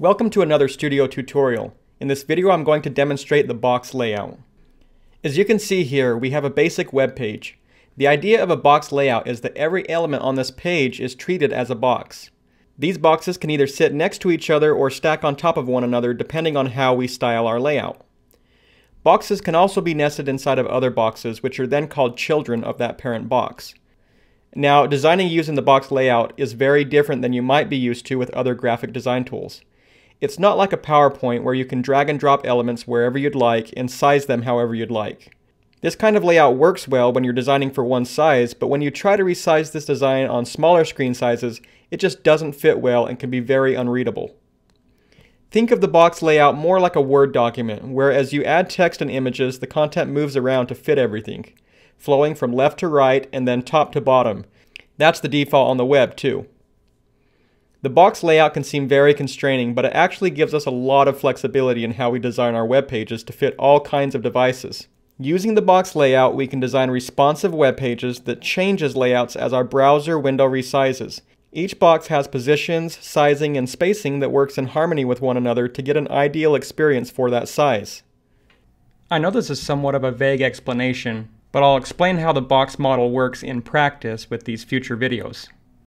Welcome to another studio tutorial. In this video I'm going to demonstrate the box layout. As you can see here, we have a basic web page. The idea of a box layout is that every element on this page is treated as a box. These boxes can either sit next to each other or stack on top of one another depending on how we style our layout. Boxes can also be nested inside of other boxes which are then called children of that parent box. Now, designing using the box layout is very different than you might be used to with other graphic design tools. It's not like a PowerPoint where you can drag and drop elements wherever you'd like and size them however you'd like. This kind of layout works well when you're designing for one size, but when you try to resize this design on smaller screen sizes, it just doesn't fit well and can be very unreadable. Think of the box layout more like a Word document, where as you add text and images, the content moves around to fit everything, flowing from left to right and then top to bottom. That's the default on the web too. The box layout can seem very constraining, but it actually gives us a lot of flexibility in how we design our web pages to fit all kinds of devices. Using the box layout, we can design responsive web pages that changes layouts as our browser window resizes. Each box has positions, sizing, and spacing that works in harmony with one another to get an ideal experience for that size. I know this is somewhat of a vague explanation, but I'll explain how the box model works in practice with these future videos.